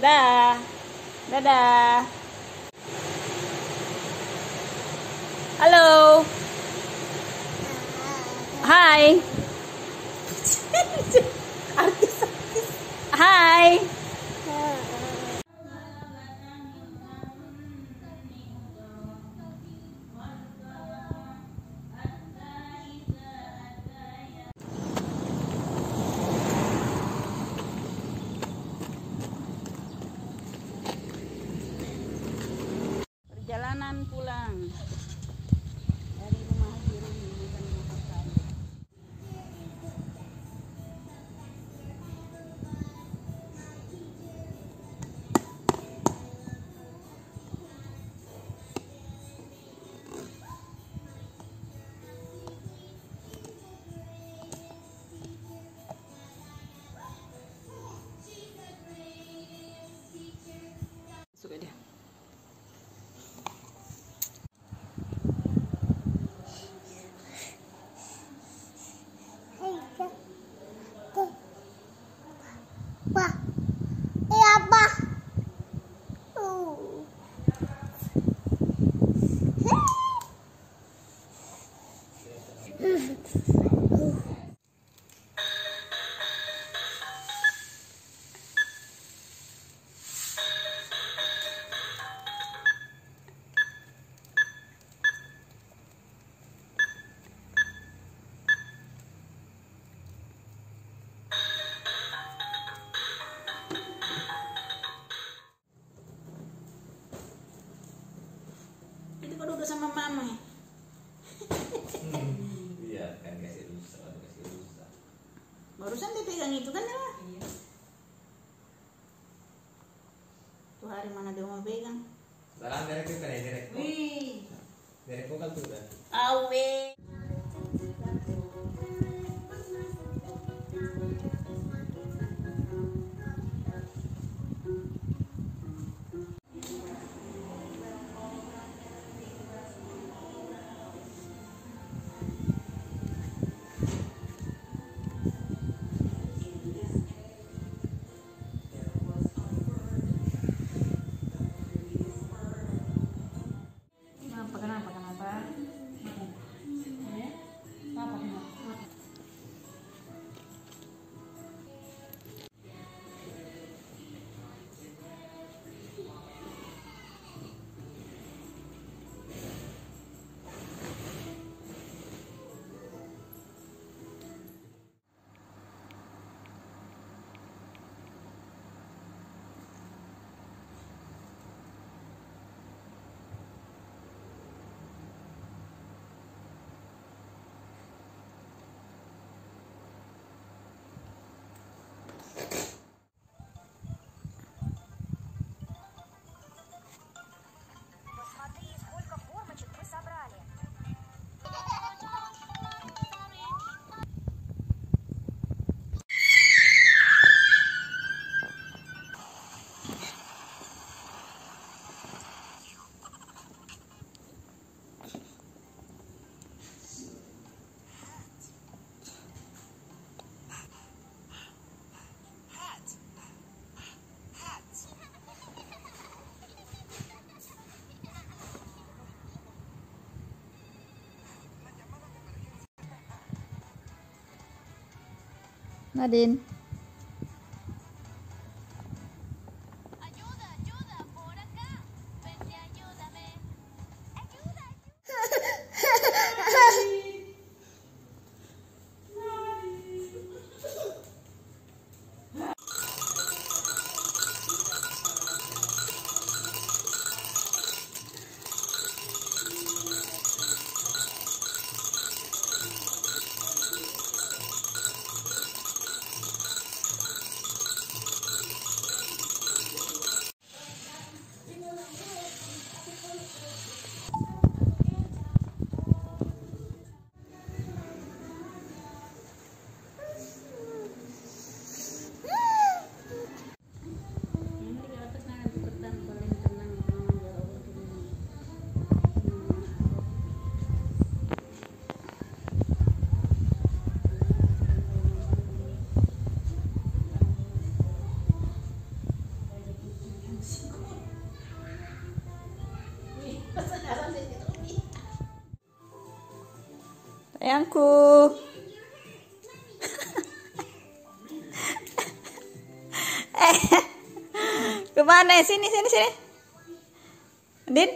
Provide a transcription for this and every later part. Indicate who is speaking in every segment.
Speaker 1: Dah. Dadah. Halo. Hai. artis, artis. Hai. Perjalanan pulang sudah lah tuh hari mana dia mau pegang
Speaker 2: dalam derek kita derek derek kok kan sudah
Speaker 1: awe Nadine.
Speaker 3: Ayuda, Sayangku. eh, ke mana? Sini, sini, sini. Din.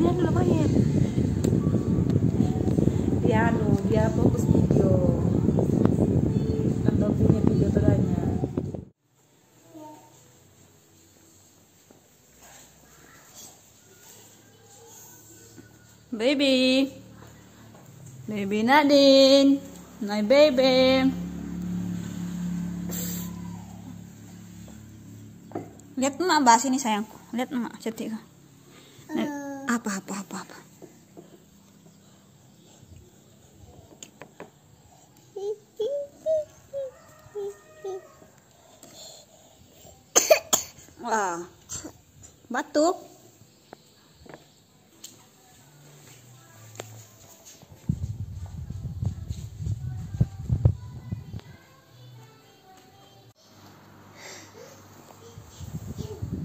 Speaker 3: Dulu main. Dia anu, dia fokus video. Atau punya video tengahnya. Baby. Baby Nadine. My baby. Lihat emak bahas ini sayangku. Lihat emak cantik. Apa apa apa apa. Wah. Batuk.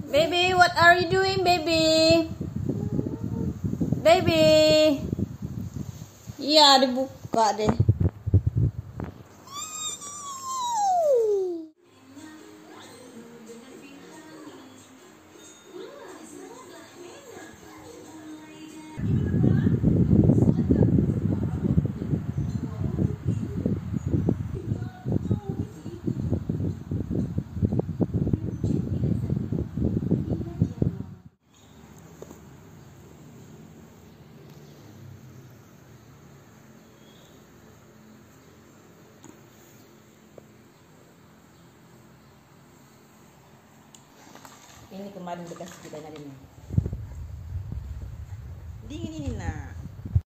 Speaker 3: Baby, what are you doing, baby? Baby. Iya, dibuka deh.
Speaker 4: Ini kemarin bekas kita nyari nih. Dingin ini nah.